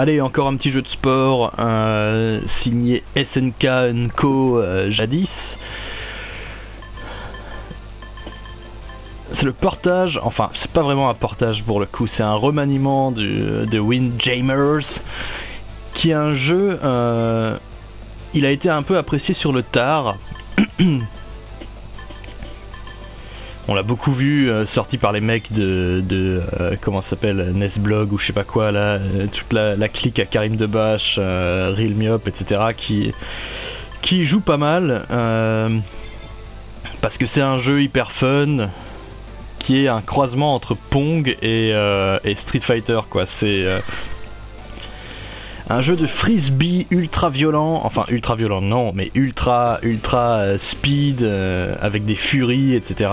Allez, encore un petit jeu de sport euh, signé SNK Co euh, jadis. C'est le portage, enfin c'est pas vraiment un portage pour le coup, c'est un remaniement de Windjamers qui est un jeu, euh, il a été un peu apprécié sur le tard. On l'a beaucoup vu euh, sorti par les mecs de, de euh, comment s'appelle Nesblog ou je sais pas quoi là, toute la, clique à Karim Debache, Real Myop, etc. qui joue pas mal parce que c'est un jeu hyper fun qui est un croisement entre Pong et, et Street Fighter quoi. C'est un jeu de frisbee ultra violent, enfin ultra violent non, mais ultra ultra euh, speed euh, avec des furies, etc.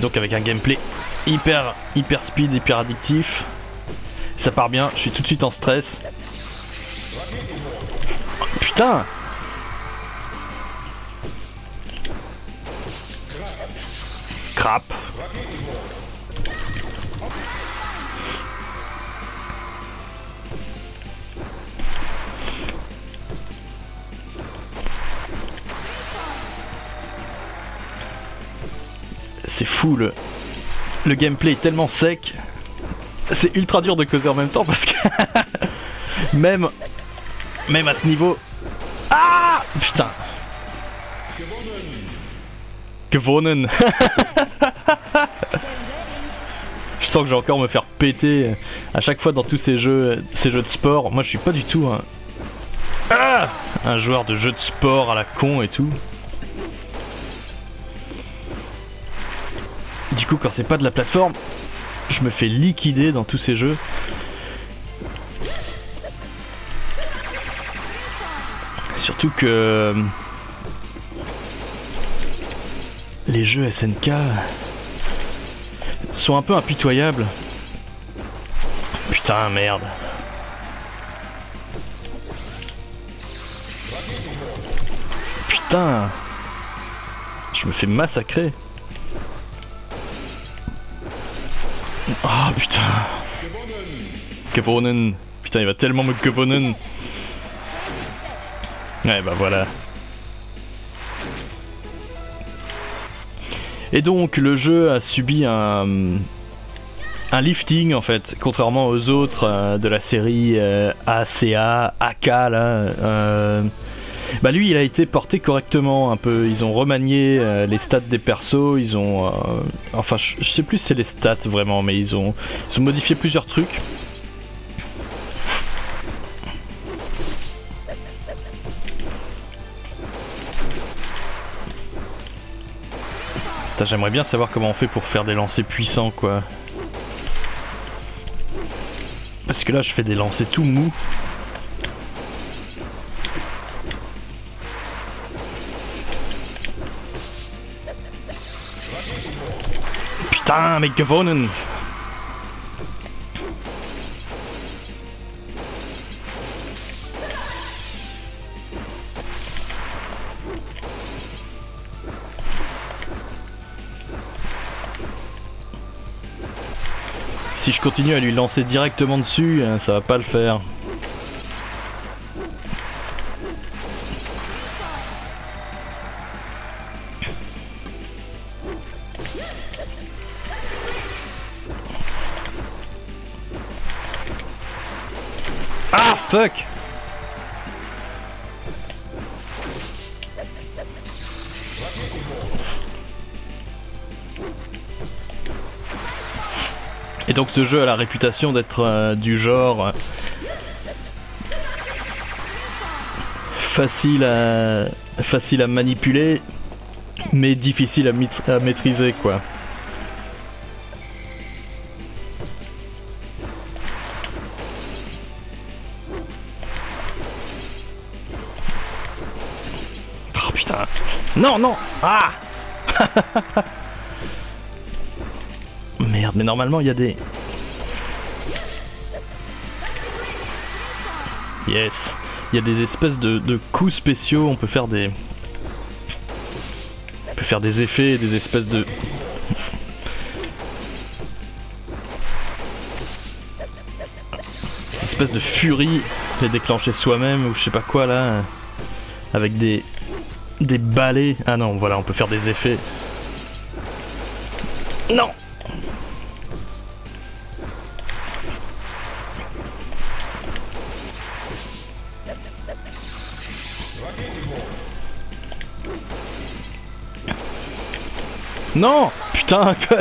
donc avec un gameplay hyper hyper speed, hyper addictif. Ça part bien, je suis tout de suite en stress. putain C'est fou le... Gameplay est tellement sec. C'est ultra dur de causer en même temps parce que... même... À ce niveau... Ah Putain Gewonnen Je sens que je vais encore me faire péter à chaque fois dans tous ces jeux, ces jeux de sport. Moi je suis pas du tout un, un joueur de jeux de sport à la con et tout. Coup quand c'est pas de la plateforme, je me fais liquider dans tous ces jeux. Surtout que les jeux SNK sont un peu impitoyables. Putain, merde. Putain Je me fais massacrer. Ah putain Kevonen Putain, il va tellement me Kevonen Ouais, bah voilà. Et donc le jeu a subi un, un lifting en fait, contrairement aux autres euh, de la série ACA, AK là. Euh, bah lui il a été porté correctement un peu, ils ont remanié euh, les stats des persos, ils ont... enfin je sais plus si c'est les stats vraiment, mais ils ont, ils ont modifié plusieurs trucs. J'aimerais bien savoir comment on fait pour faire des lancers puissants quoi. Parce que là je fais des lancers tout mous. Si je continue à lui lancer directement dessus, hein, ça va pas le faire. Et donc ce jeu a la réputation d'être euh, du genre euh, facile à manipuler mais difficile à, maîtriser quoi. Non non. Ah. Merde, mais normalement il y a des... Yes. Il y a des espèces de, coups spéciaux, on peut faire des... On peut faire des effets, des espèces de... Des espèces de furie, les déclencher soi-même ou je sais pas quoi là, avec des des balais. Ah non, voilà, on peut faire des effets. Non Non Putain que...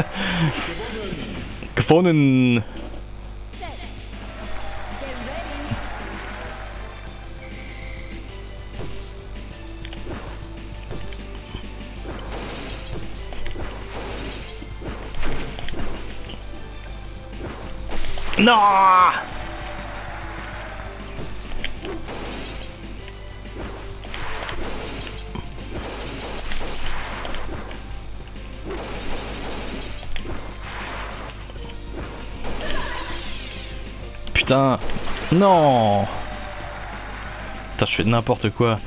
Non. Putain. Non. Putain, je fais n'importe quoi.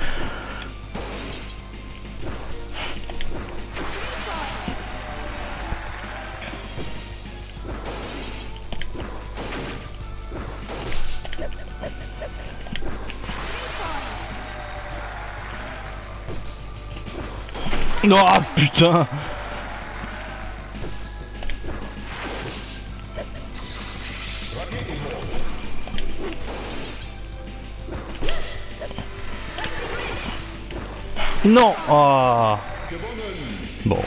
Non, oh, putain Non oh. Bon,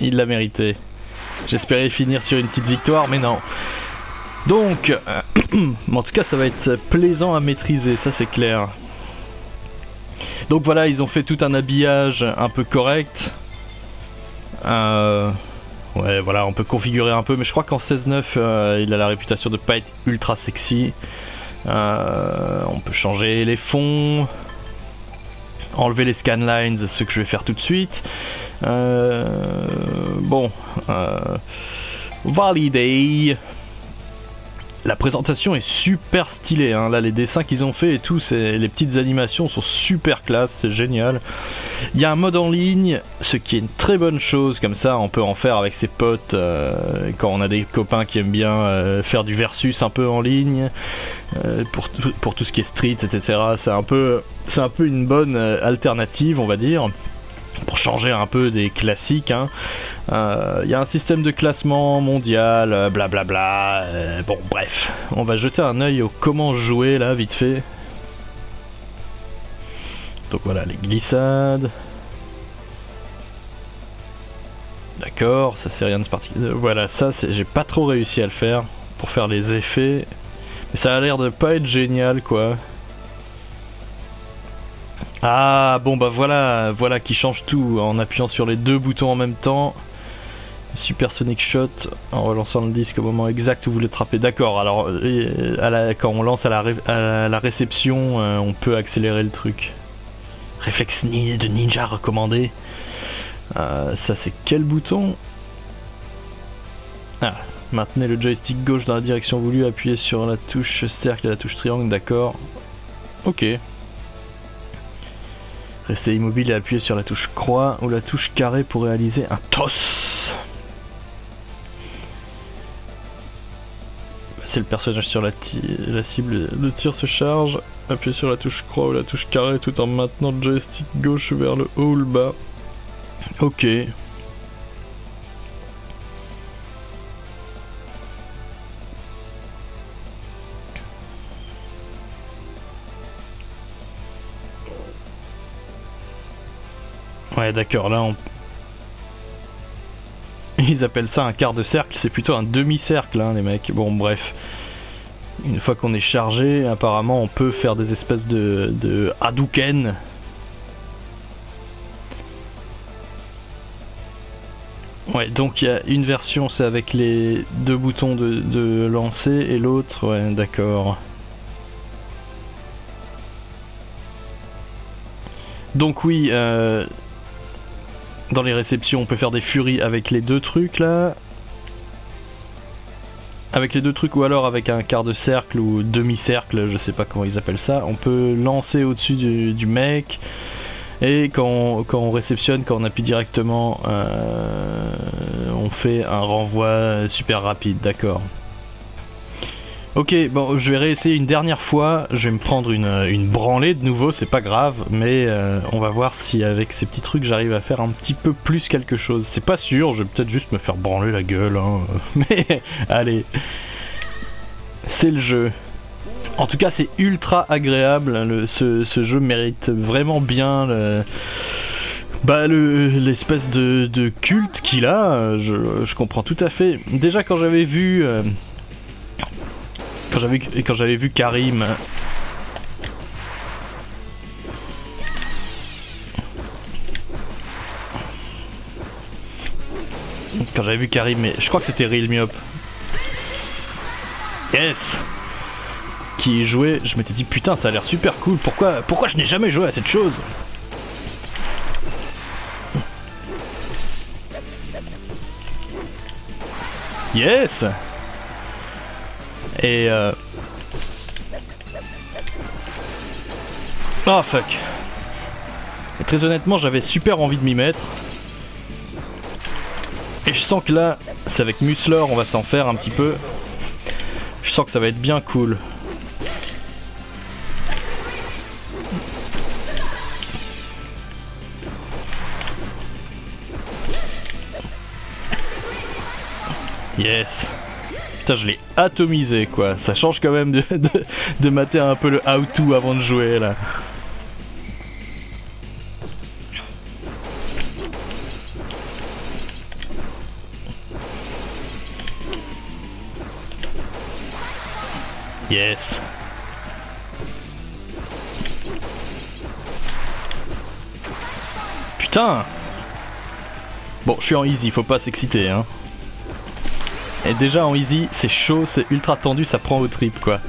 il l'a mérité. J'espérais finir sur une petite victoire, mais non. Donc, euh, en tout cas, ça va être plaisant à maîtriser, ça c'est clair. Donc voilà, ils ont fait tout un habillage un peu correct. Euh, ouais, voilà, on peut configurer un peu, mais je crois qu'en 16.9, euh, il a la réputation de pas être ultra sexy. on peut changer les fonds enlever les scanlines, ce que je vais faire tout de suite. Euh, bon, euh, valider. La présentation est super stylée, hein. là les dessins qu'ils ont fait et tout, les petites animations sont super classe, c'est génial. Il y a un mode en ligne, ce qui est une très bonne chose, comme ça on peut en faire avec ses potes euh, quand on a des copains qui aiment bien euh, faire du versus un peu en ligne, euh, pour, tout ce qui est street, etc. C'est un, peu, un peu une bonne alternative, on va dire pour changer un peu des classiques. Hein. Euh, y a un système de classement mondial, blablabla. Bla bla, euh, bon, bref, on va jeter un oeil au comment jouer là, vite fait. Donc voilà, les glissades. D'accord, ça c'est rien de particulier. Voilà, ça j'ai pas trop réussi à le faire pour faire les effets. Mais ça a l'air de pas être génial quoi. Ah bon bah voilà, voilà qui change tout en appuyant sur les deux boutons en même temps. Super Sonic Shot en relançant le disque au moment exact où vous le trappez. D'accord, alors euh, quand on lance à la, réception, euh, on peut accélérer le truc. Réflexe de ninja recommandé. Euh, ça c'est quel bouton? Ah, maintenez le joystick gauche dans la direction voulue, appuyez sur la touche cercle et la touche triangle, d'accord. Ok. Restez immobile et appuyez sur la touche croix ou la touche carré pour réaliser un toss. Le personnage sur la, la, cible de tir se charge. Appuyez sur la touche croix ou la touche carré tout en maintenant le joystick gauche vers le haut ou le bas. Ok. Ouais, d'accord, là on... Ils appellent ça un quart de cercle, c'est plutôt un demi-cercle, hein, les mecs. Bon, bref. Une fois qu'on est chargé, apparemment on peut faire des espèces de, de Hadouken. Ouais, donc il y a une version, c'est avec les deux boutons de, de lancer, et l'autre, ouais, d'accord. Donc oui, euh, dans les réceptions, on peut faire des furies avec les deux trucs là. avec les deux trucs, ou alors avec un quart de cercle ou demi-cercle, je sais pas comment ils appellent ça, on peut lancer au-dessus du, mec. Et quand on, réceptionne, quand on appuie directement, euh, on fait un renvoi super rapide, d'accord. Ok, bon, je vais réessayer une dernière fois. Je vais me prendre une, une branlée de nouveau, c'est pas grave, mais euh, on va voir si avec ces petits trucs j'arrive à faire un petit peu plus quelque chose. C'est pas sûr, je vais peut-être juste me faire branler la gueule, hein. mais allez, c'est le jeu. En tout cas, c'est ultra agréable. ce, jeu mérite vraiment bien bah, l'espèce de, culte qu'il a. Je, comprends tout à fait. Déjà, quand j'avais vu. Euh, quand j'avais vu Karim. Quand j'avais vu Karim mais je crois que c'était Real Myop yes. Qui jouait je m'étais dit putain ça a l'air super cool. Pourquoi pourquoi je n'ai jamais joué à cette chose? Yes et euh... Oh fuck. Et très honnêtement, j'avais super envie de m'y mettre. Et je sens que là, c'est avec Musler, on va s'en faire un petit peu. Je sens que ça va être bien cool. Yes. Putain, je l'ai atomisé quoi. Ça change quand même de, mater un peu le how-to avant de jouer là. Yes. Putain Bon, je suis en easy, faut pas s'exciter, hein. Et déjà en easy, c'est chaud, c'est ultra tendu, ça prend au trip quoi.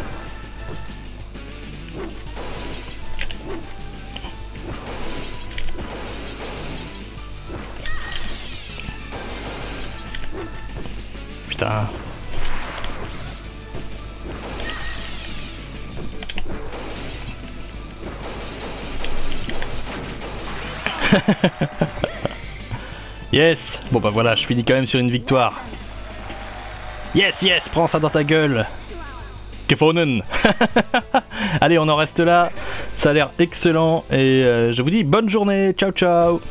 Putain. yes Bon bah voilà, je finis quand même sur une victoire. Yes, yes, prends ça dans ta gueule. Kefonen. Allez, on en reste là. Ça a l'air excellent. Et euh, je vous dis bonne journée. Ciao, ciao.